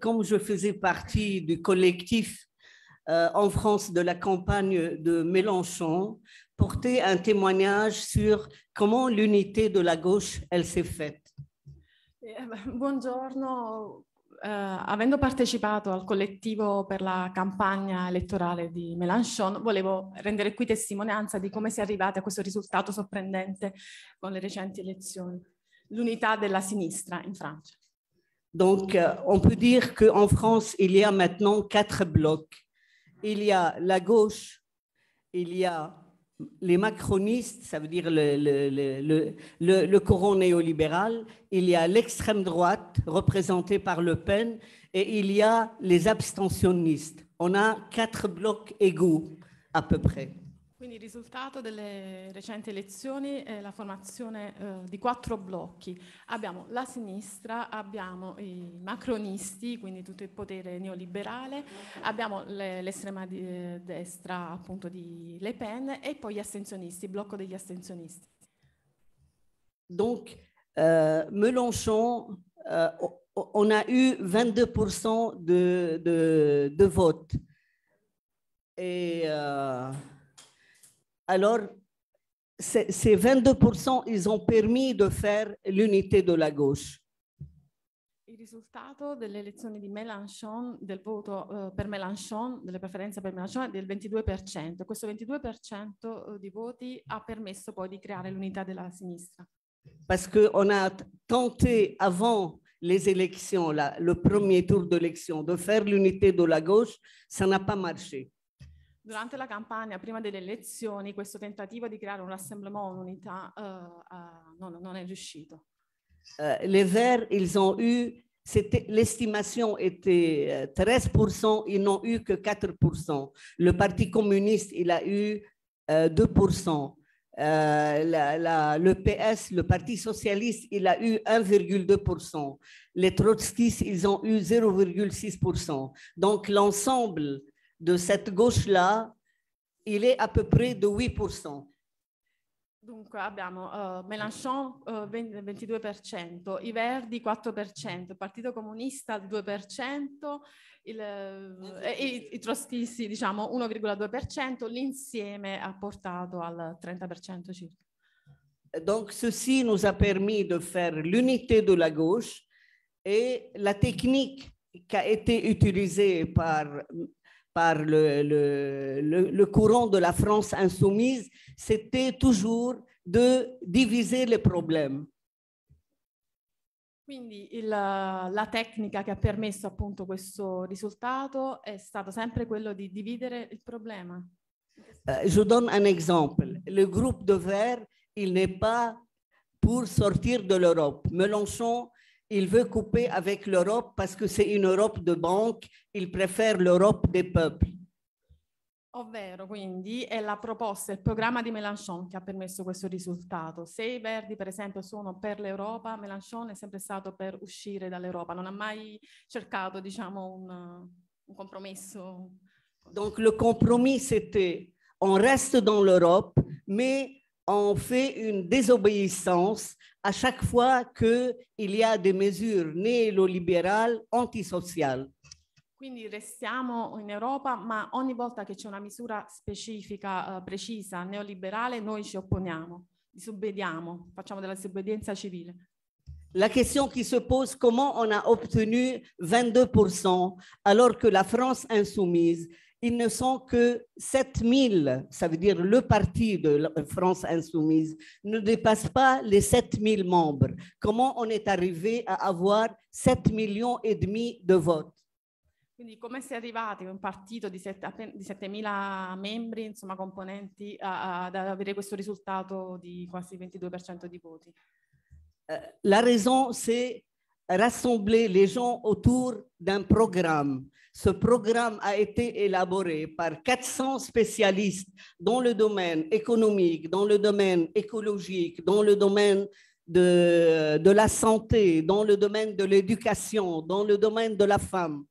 comme je faisais partie du collectif euh, en France de la campagne de Mélenchon, porter un témoignage sur comment l'unité de la gauche, elle s'est faite. Eh, buongiorno, eh, avendo partecipato al collettivo per la campagna elettorale di Mélenchon, volevo rendere qui testimonianza di come si è arrivati a questo risultato sorprendente con le recenti elezioni. L'unità della sinistra in Francia. Donc, euh, on peut dire qu'en France, il y a maintenant quatre blocs. Il y a la gauche, il y a les macronistes, ça veut dire le, le, courant néolibéral, il y a l'extrême droite représentée par Le Pen et il y a les abstentionnistes. On a quatre blocs égaux à peu près. Quindi il risultato delle recenti elezioni è la formazione eh, di quattro blocchi. Abbiamo la sinistra, abbiamo i macronisti, quindi tutto il potere neoliberale, abbiamo le, l'estrema di, eh, destra appunto di Le Pen e poi gli astensionisti, il blocco degli astensionisti. Donc, euh, Mélenchon, euh, on a eu 22% de, de, de votes. Et euh, alors, ces 22%, ils ont permis de faire l'unité de la gauche. Il risultato delle elezioni di Mélenchon, del voto uh, per Mélenchon, delle preferenze per Mélenchon è del 22%. Questo 22% di voti ha permesso poi di creare l'unità della sinistra. Parce qu'on a tenté avant les élections, le premier tour d'élection, de faire l'unité de la gauche, ça n'a pas marché. Durante la campagna, prima delle elezioni, questo tentativo di creare un rassemblement, un'unità, uh, uh, non, non, è riuscito. Uh, les Verts, ils ont eu, l'estimation était 13%, ils n'ont eu que 4%. Le Parti communiste, il a eu 2%. La, la, le PS, le Parti socialiste, il a eu 1,2%. Les trotskistes, ils ont eu 0,6%. Donc l'ensemble de cette gauche-là, il est à peu près de 8%. Dunque abbiamo uh, Mélenchon uh, 20, 22%, i Verdi 4%, il Partito Comunista il 2%, il, uh, e, i, i trotskisti diciamo 1,2%, l'insieme ha portato al 30% circa. Donc ceci nous a permis de faire l'unité de la gauche et la technique qui a été utilisée par par le, le, le, le, courant de la France insoumise, c'était toujours de diviser les problèmes. Quindi il, la tecnica che ha permesso appunto questo risultato è stata sempre quello di dividere il problema. Uh, je donne un exemple. Le groupe de Verts, il n'est pas pour sortir de l'Europe. Mélenchon il veut couper avec l'Europe parce que c'est une Europe de banque, il préfère l'Europe des peuples. Ovvero, quindi, è la proposta, il programma di Mélenchon che ha permesso questo risultato. Se i Verdi, per esempio, sono per l'Europa, Mélenchon è sempre stato per uscire dall'Europa, non ha mai cercato, diciamo, un, un compromesso. Donc, le compromis, c'était on reste dans l'Europe, mais on fait une désobéissance à chaque fois qu'il y a des mesures néolibérales antisociales. Quindi restiamo in Europa, ma ogni volta che c'è una misura specifica, uh, precisa, neoliberale, noi ci opponiamo, disobbediamo, facciamo della disobbedienza civile. La question qui se pose, comment on a obtenu 22% alors que la France insoumise ils ne sont que 7000, ça veut dire le parti de la France insoumise, ne dépasse pas les 7000 membres. Comment on est arrivé à avoir 7 millions et demi de votes? Quindi come si è arrivati un partito di, 7.000 membri, insomma componenti, ad avere questo risultato di quasi 22% di voti? Uh, la raison, c'est rassembler les gens autour d'un programme. Ce programme a été élaboré par 400 spécialistes dans le domaine économique, dans le domaine écologique, dans le domaine de, de la santé, dans le domaine de l'éducation, dans le domaine de la femme.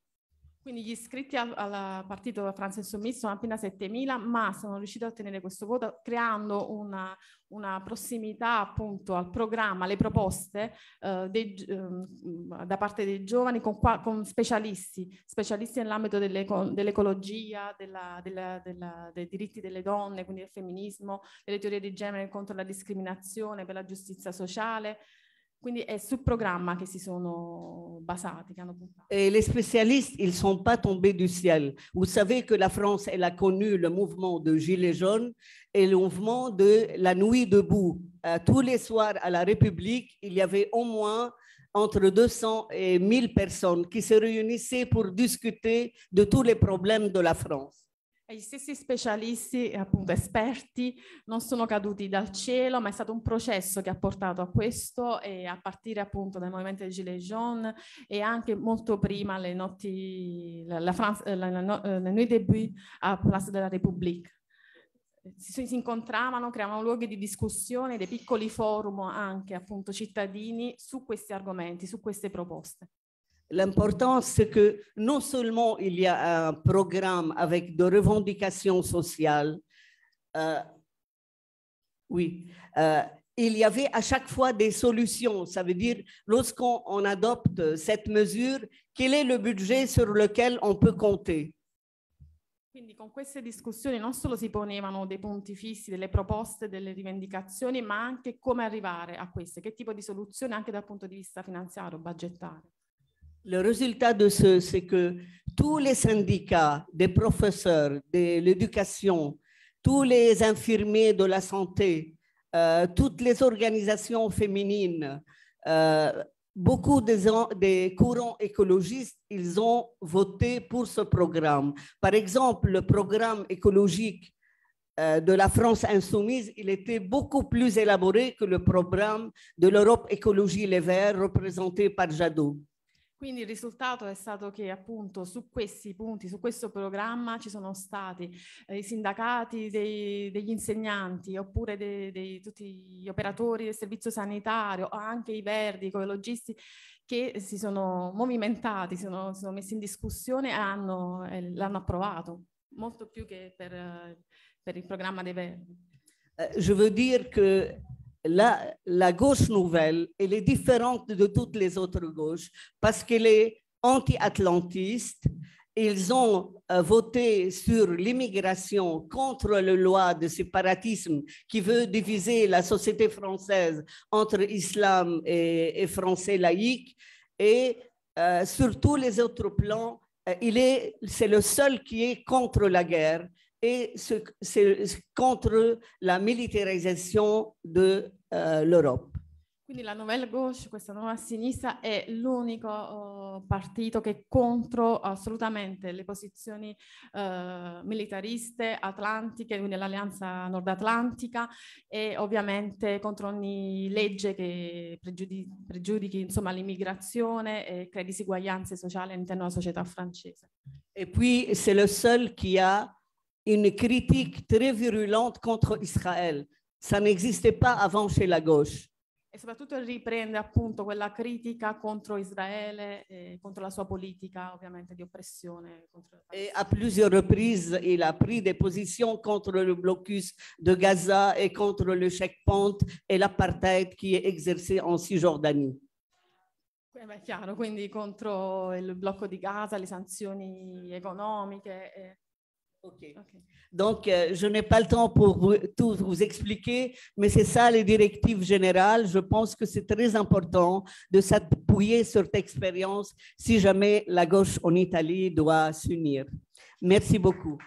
Quindi gli iscritti al, al partito Francia Insoumise sono appena 7.000, ma sono riusciti a ottenere questo voto creando una, una prossimità appunto al programma, alle proposte eh, dei, eh, da parte dei giovani con, con specialisti, specialisti nell'ambito dell'eco, dell'ecologia, della, della, della, dei diritti delle donne, quindi del femminismo, delle teorie di genere contro la discriminazione, per la giustizia sociale, Quindi è sul programma che si sono basati, che. Et les spécialistes, ils ne sont pas tombés du ciel. Vous savez que la France, elle a connu le mouvement de Gilets jaunes et le mouvement de la nuit debout. Euh, tous les soirs à la République, il y avait au moins entre 200 et 1000 personnes qui se réunissaient pour discuter de tous les problèmes de la France. Gli stessi specialisti, appunto esperti, non sono caduti dal cielo, ma è stato un processo che ha portato a questo, e a partire appunto dal movimento dei Gilets jaunes e anche molto prima le notti, la, la, France, la, la, la Nuit début a Place de la République. Si, si incontravano, creavano luoghi di discussione, dei piccoli forum anche appunto cittadini su questi argomenti, su queste proposte. L'important, c'est que non seulement il y a un programme avec de revendications sociales, euh, oui, euh, il y avait à chaque fois des solutions. Ça veut dire, lorsqu'on on adopte cette mesure, quel est le budget sur lequel on peut compter? Quindi con queste discussioni non solo si ponevano dei punti fissi, delle proposte, delle rivendicazioni, ma anche come arrivare a queste, che tipo di soluzione anche dal punto di vista finanziario, budgetario. Le résultat de ce, c'est que tous les syndicats des professeurs de l'éducation, tous les infirmiers de la santé, euh, toutes les organisations féminines, euh, beaucoup des, courants écologistes, ils ont voté pour ce programme. Par exemple, le programme écologique euh, de la France insoumise, il était beaucoup plus élaboré que le programme de l'Europe Écologie Les Verts représenté par Jadot. Quindi il risultato è stato che appunto su questi punti, su questo programma ci sono stati eh, i sindacati dei, degli insegnanti oppure dei, dei, tutti gli operatori del servizio sanitario, anche i verdi, i ecologisti che si sono movimentati, si sono, si sono messi in discussione e hanno, eh, l'hanno approvato, molto più che per, eh, per il programma dei verdi. Uh, je veux dire que la, gauche nouvelle, elle est différente de toutes les autres gauches parce qu'elle est anti-atlantiste. Ils ont euh, voté sur l'immigration contre la loi de séparatisme qui veut diviser la société française entre islam et, et français laïque. Et euh, sur tous les autres plans, euh, il est, c'est le seul qui est contre la guerre et c'est contre la militarisation de uh, l'Europe. Quindi la Nouvelle Gauche, questa nuova sinistra, è l'unico uh, partito che è contro assolutamente le posizioni uh, militariste atlantiche, quindi l'alleanza nord-atlantica e ovviamente contro ogni legge che pregiudichi, pregiudichi insomma, l'immigrazione e crea disuguaglianze sociali all'interno della società francese. E puis c'est le seul qui a une critique très virulente contre Israël. Ça n'existait pas avant chez la gauche. E soprattutto riprende appunto quella critica contro Israele e contro la sua politica ovviamente di oppressione. Et à plusieurs reprises, il a pris des positions contre le blocus de Gaza et contre le checkpoint et l'apartheid qui est exercé en Cisjordanie. Eh beh, chiaro, quindi contro il blocco di Gaza, le sanzioni economiche. Okay. Donc, euh, je n'ai pas le temps pour vous, tout vous expliquer, mais c'est ça les directives générales. Je pense que c'est très important de s'appuyer sur cette expérience si jamais la gauche en Italie doit s'unir. Merci beaucoup.